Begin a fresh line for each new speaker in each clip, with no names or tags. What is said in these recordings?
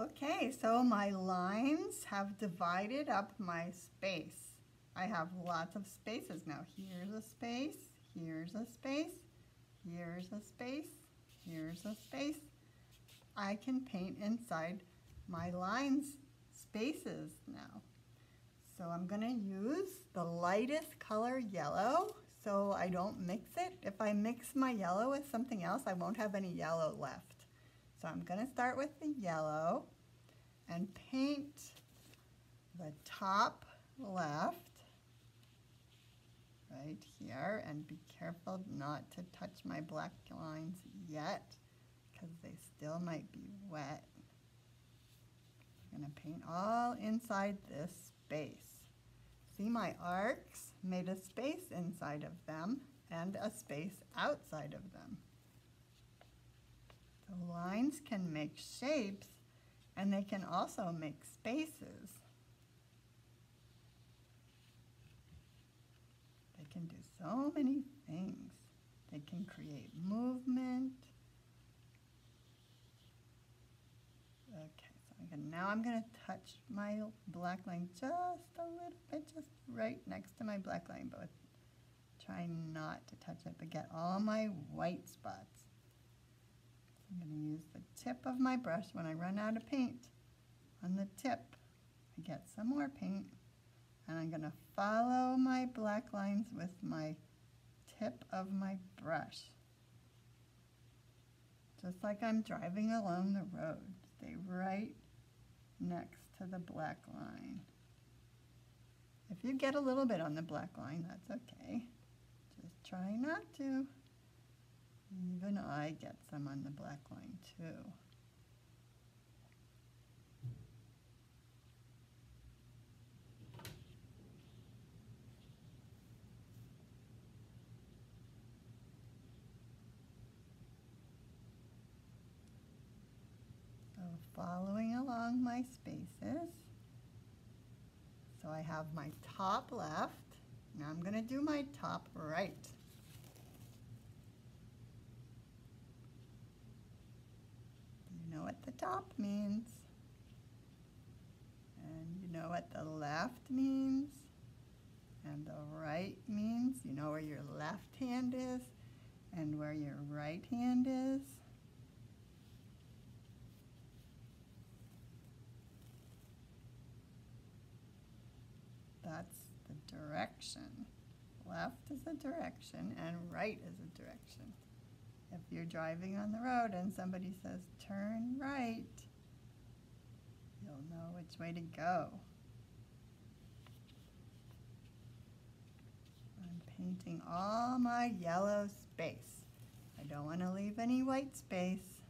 Okay, so my lines have divided up my space. I have lots of spaces now. Here's a space, here's a space, here's a space, here's a space. I can paint inside my lines spaces now. So I'm going to use the lightest color yellow so I don't mix it. If I mix my yellow with something else, I won't have any yellow left. So I'm going to start with the yellow and paint the top left right here and be careful not to touch my black lines yet because they still might be wet. I'm going to paint all inside this space. See my arcs made a space inside of them and a space outside of them. The lines can make shapes and they can also make spaces. They can do so many things. They can create movement. Okay, so I'm now I'm going to touch my black line just a little bit, just right next to my black line, but try not to touch it, but get all my white spots. I'm going to use the tip of my brush when I run out of paint. On the tip, I get some more paint, and I'm going to follow my black lines with my tip of my brush. Just like I'm driving along the road. Stay right next to the black line. If you get a little bit on the black line, that's okay. Just try not to. Even I get some on the black line too. So following along my spaces. So I have my top left. Now I'm going to do my top right. Know what the top means. And you know what the left means. And the right means. You know where your left hand is and where your right hand is. That's the direction. Left is a direction and right is a direction. If you're driving on the road and somebody says, turn right, you'll know which way to go. I'm painting all my yellow space. I don't want to leave any white space.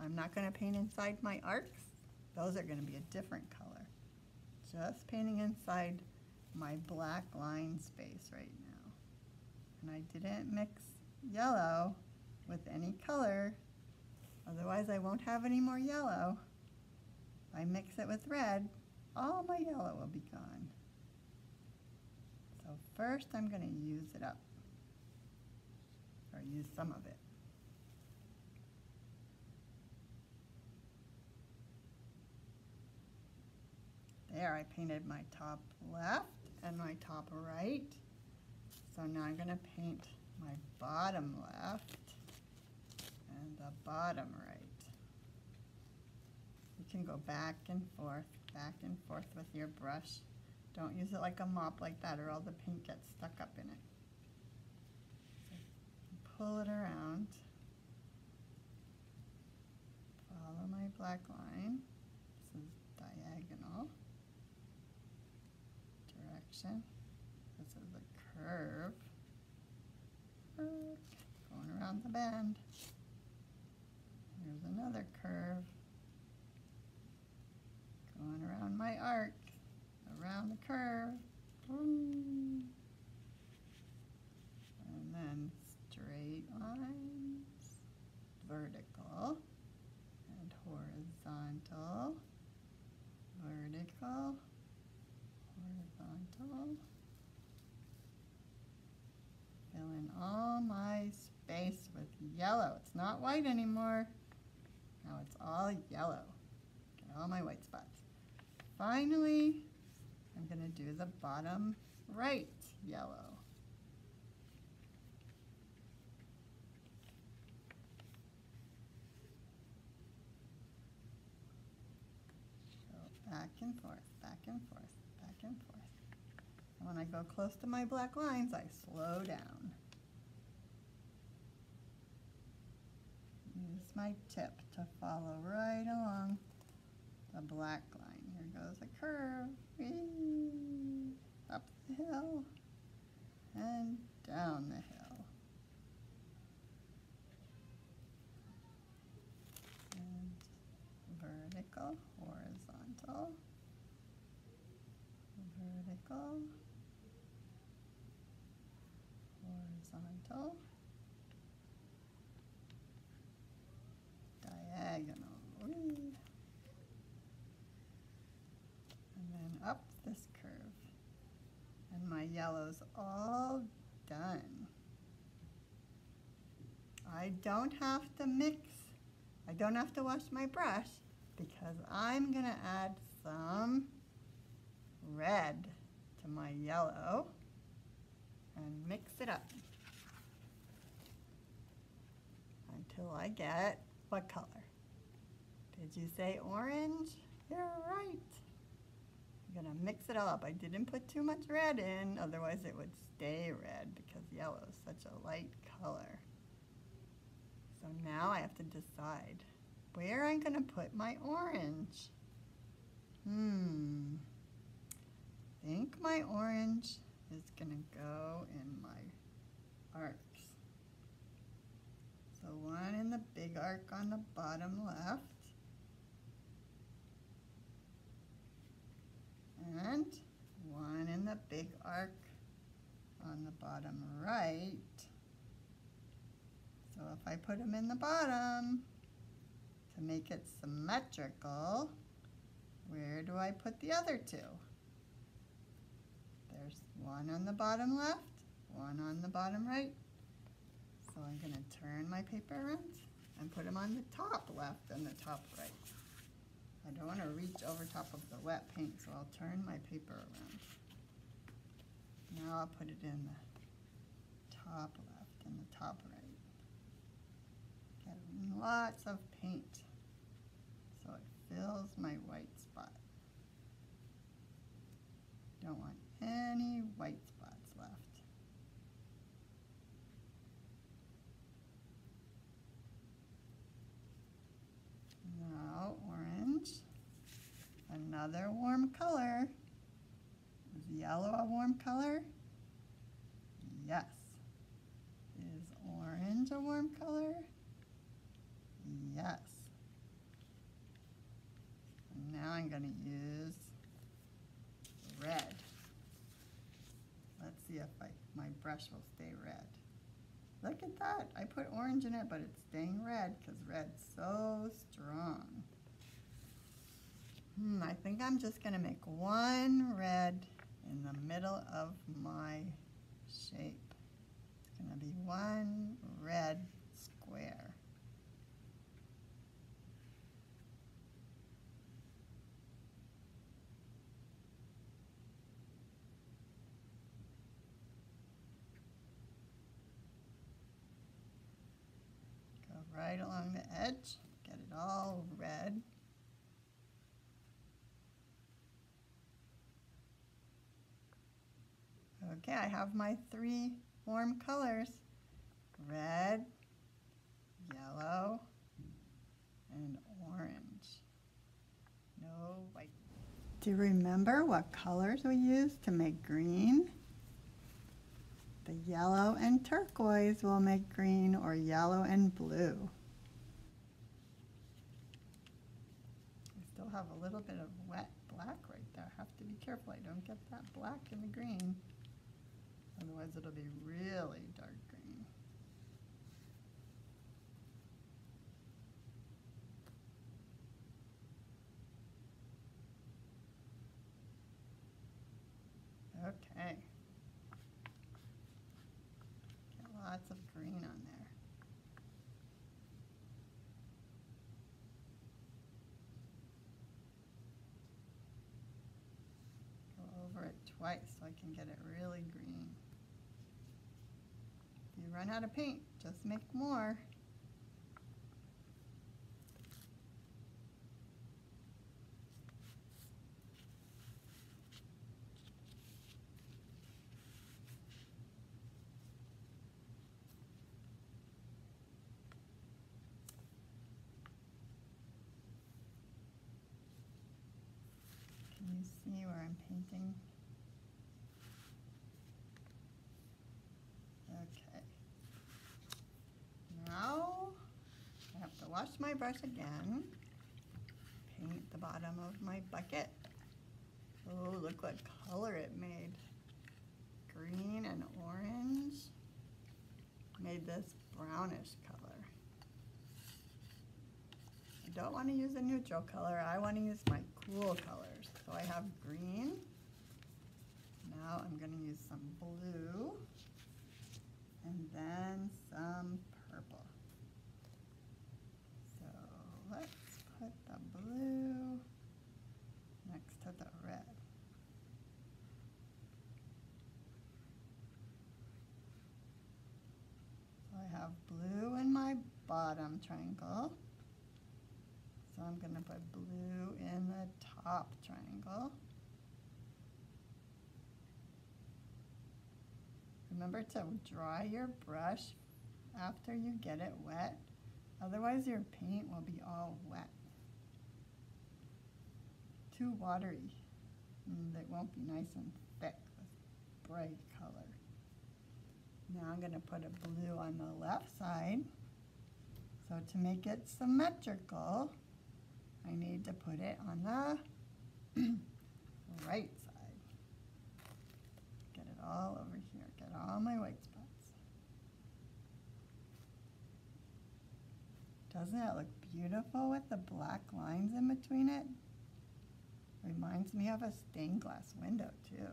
I'm not going to paint inside my arcs. Those are going to be a different color. Just painting inside my black line space right now. And I didn't mix yellow with any color, otherwise I won't have any more yellow. If I mix it with red, all my yellow will be gone. So first I'm going to use it up, or use some of it. There, I painted my top left and my top right. So now I'm going to paint my bottom left and the bottom right. You can go back and forth, back and forth with your brush. Don't use it like a mop like that or all the paint gets stuck up in it. So pull it around. Follow my black line. This is diagonal direction. This is a curve going around the bend. Here's another curve. Going around my arc, around the curve. And then straight lines, vertical and horizontal, vertical, horizontal. Fill in all my space with yellow. It's not white anymore. Now it's all yellow. Get all my white spots. Finally, I'm going to do the bottom right yellow. Go back and forth, back and forth, back and forth. And when I go close to my black lines, I slow down. Use my tip to follow right along the black line. Here goes a curve. Whee! Up the hill and down the hill. And vertical, horizontal, vertical, horizontal, diagonal. Whee! And then up this curve. And my yellow's all done. I don't have to mix, I don't have to wash my brush because I'm gonna add some red to my yellow and mix it up until I get what color? Did you say orange? You're right. I'm gonna mix it all up. I didn't put too much red in, otherwise it would stay red because yellow is such a light color. So now I have to decide where I'm gonna put my orange. Hmm. I think my orange is gonna go in my arcs. So one in the big arc on the bottom left. And one in the big arc on the bottom right. So if I put them in the bottom to make it symmetrical, where do I put the other two? There's one on the bottom left, one on the bottom right. So I'm going to turn my paper around and put them on the top left and the top right. I don't want to reach over top of the wet paint, so I'll turn my paper around. Now I'll put it in the top left and the top right. Get lots of paint so it fills my white spot. Don't want any white spots left. Now orange, another warm color. Is yellow a warm color? Yes. Is orange a warm color? Yes. And now I'm going to use red. Let's see if I, my brush will stay red. Look at that. I put orange in it, but it's staying red because red's so strong. Hmm, I think I'm just going to make one red in the middle of my shape. It's going to be one red square. Go right along the edge, get it all red. Okay, I have my three warm colors. Red, yellow, and orange. No white. Do you remember what colors we used to make green? The yellow and turquoise will make green or yellow and blue. I still have a little bit of wet black right there. I have to be careful I don't get that black in the green. Otherwise it'll be really dark green. Okay. Got lots of green on there. Go over it twice so I can get it really green. Run out of paint, just make more. Can you see where I'm painting? Okay. Now, I have to wash my brush again. Paint the bottom of my bucket. Oh, look what color it made. Green and orange. Made this brownish color. I don't want to use a neutral color. I want to use my cool colors. So I have green. Now I'm going to use some blue and then some purple. Let's put the blue next to the red. So I have blue in my bottom triangle. So I'm going to put blue in the top triangle. Remember to dry your brush after you get it wet, otherwise your paint will be all wet. Too watery, mm, and it won't be nice and thick with bright color. Now I'm going to put a blue on the left side. So to make it symmetrical, I need to put it on the right side. Get it all over here. Get all my white spots. Doesn't it look beautiful with the black lines in between it? Reminds me of a stained glass window too.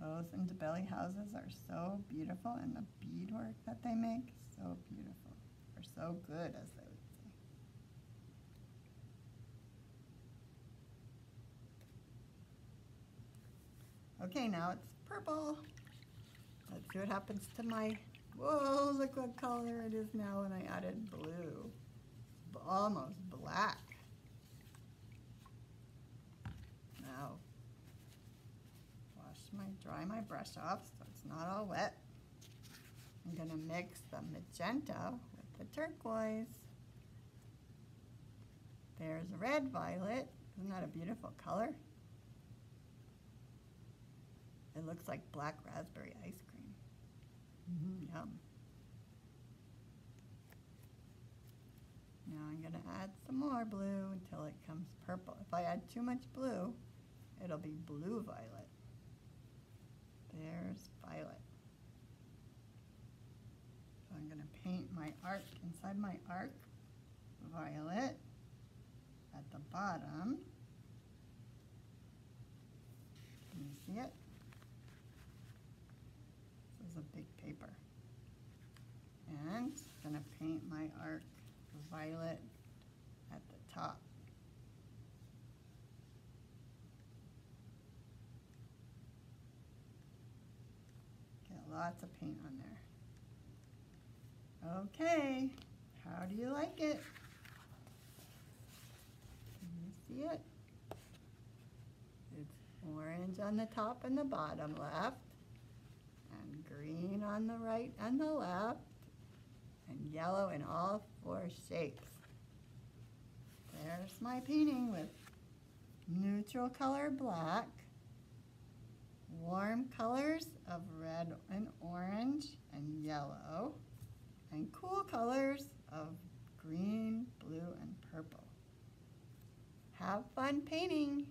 Those Ndebele houses are so beautiful and the beadwork that they make, so beautiful. Or so good as they would say. Okay, now it's purple. Let's see what happens to my, whoa, look what color it is now when I added blue. Almost black. Now, wash my, dry my brush off so it's not all wet. I'm gonna mix the magenta with the turquoise. There's a red violet. Isn't that a beautiful color? It looks like black raspberry ice cream. Mm, yum. Now I'm gonna add some more blue until it comes purple. If I add too much blue, it'll be blue violet. There's violet. So I'm gonna paint my arc inside my arc violet at the bottom. Can you see it? A big paper. And I'm gonna paint my arc violet at the top. Get lots of paint on there. Okay, how do you like it? Can you see it? It's orange on the top and the bottom left, on the right and the left, and yellow in all four shapes. There's my painting with neutral color black, warm colors of red and orange and yellow, and cool colors of green, blue, and purple. Have fun painting!